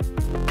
you